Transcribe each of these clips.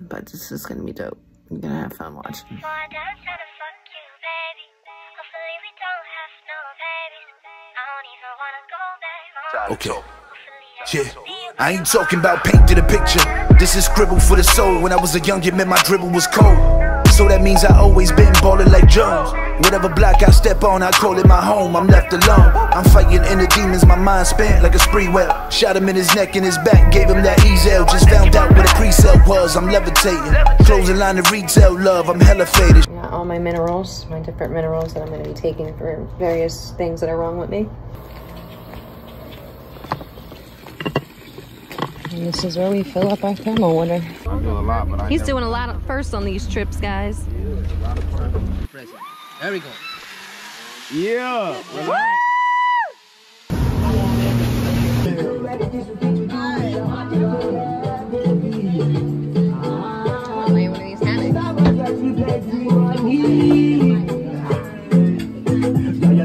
but this is gonna be dope. You're gonna have fun watching. Okay. Yeah. I ain't talking about paint to the picture. This is scribble for the soul. When I was a youngin', man, my dribble was cold. So that means I always been ballin' like Jones. Whatever block I step on, I call it my home. I'm left alone. I'm fighting inner demons, my mind spent like a Sprewell. Shot him in his neck and his back, gave him that easel. Just found out what a pre-sale was. I'm levitating. Closing line of retail love, I'm hella faded. Got all my minerals, my different minerals that I'm going to be taking for various things that are wrong with me. And this is where we fill up our thermal water. He's doing a lot of first on these trips, guys. There we go. Yeah. Relax.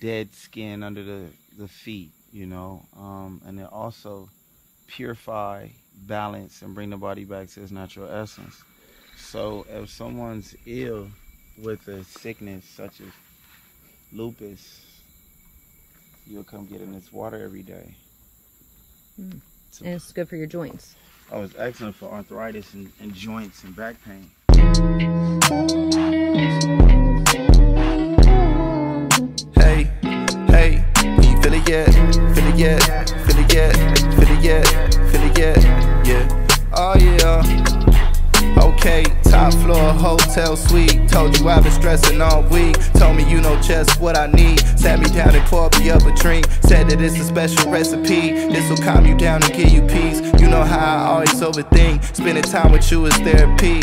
dead skin under the, the feet, you know, um, and it also purify, balance, and bring the body back to its natural essence. So if someone's ill with a sickness such as lupus, you'll come get in this water every day. Mm. And it's good for your joints. Oh, it's excellent for arthritis and, and joints and back pain. It yet? Feel it yet? Feel it yet? Feel it yet? Yeah. Oh yeah. Okay, top floor hotel suite. Told you I've been stressing all week. Told me you know just what I need. Sat me down and poured me up a drink. Said that it's a special recipe. This will calm you down and give you peace. You know how I always overthink. Spending time with you is therapy.